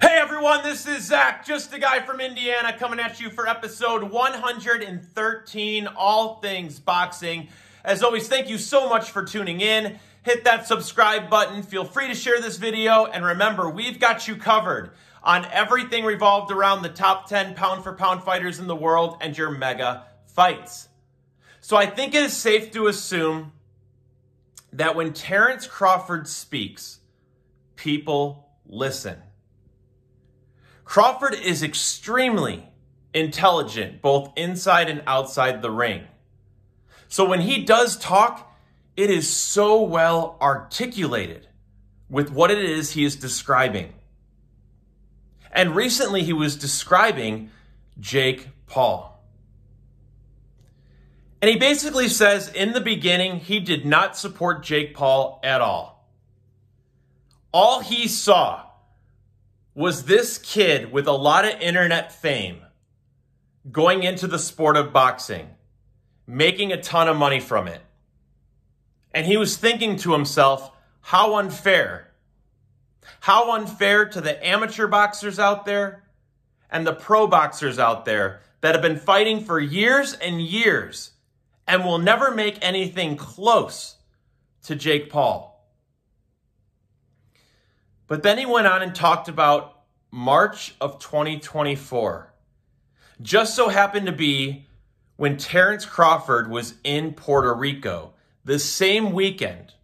Hey everyone, this is Zach, just a guy from Indiana, coming at you for episode 113, all things boxing. As always, thank you so much for tuning in. Hit that subscribe button. Feel free to share this video. And remember, we've got you covered on everything revolved around the top 10 pound for pound fighters in the world and your mega fights. So I think it is safe to assume that when Terence Crawford speaks, people listen. Crawford is extremely intelligent, both inside and outside the ring. So when he does talk, it is so well articulated with what it is he is describing. And recently he was describing Jake Paul. And he basically says in the beginning, he did not support Jake Paul at all. All he saw was this kid with a lot of internet fame going into the sport of boxing, making a ton of money from it. And he was thinking to himself, how unfair. How unfair to the amateur boxers out there and the pro boxers out there that have been fighting for years and years and will never make anything close to Jake Paul. But then he went on and talked about March of 2024. Just so happened to be when Terence Crawford was in Puerto Rico the same weekend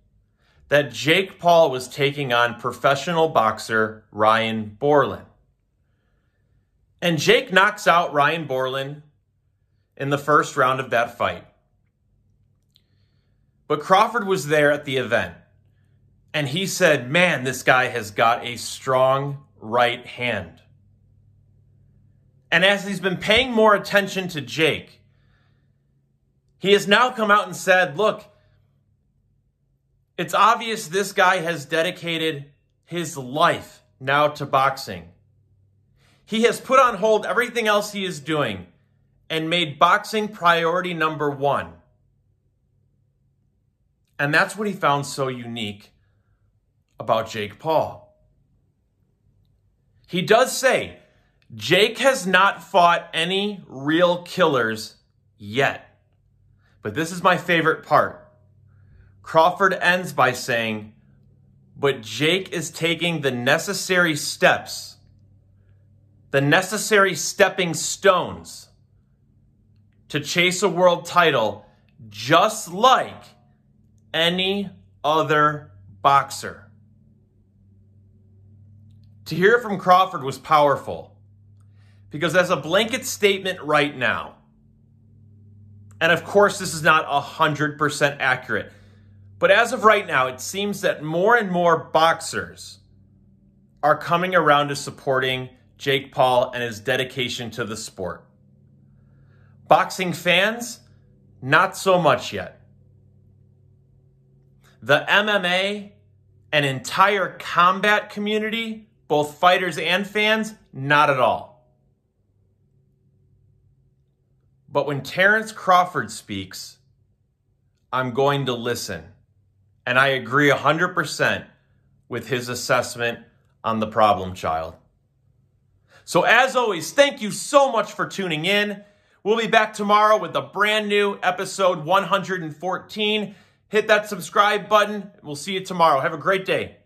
that Jake Paul was taking on professional boxer Ryan Bourland. And Jake knocks out Ryan Bourland in the first round of that fight. But Crawford was there at the event. And he said, Man, this guy has got a strong right hand. And as he's been paying more attention to Jake, he has now come out and said, Look, it's obvious this guy has dedicated his life now to boxing. He has put on hold everything else he is doing and made boxing priority number one. And that's what he found so unique about Jake Paul. He does say Jake has not fought any real killers yet. But this is my favorite part. Crawford ends by saying, but Jake is taking the necessary steps, the necessary stepping stones to chase a world title just like any other boxer. To hear it from Crawford was powerful because as a blanket statement right now, and of course this is not 100% accurate, but as of right now, it seems that more and more boxers are coming around to supporting Jake Paul and his dedication to the sport. Boxing fans, not so much yet. The MMA an entire combat community both fighters and fans, not at all. But when Terence Crawford speaks, I'm going to listen. And I agree 100% with his assessment on the problem child. So, as always, thank you so much for tuning in. We'll be back tomorrow with a brand new episode 114. Hit that subscribe button. We'll see you tomorrow. Have a great day.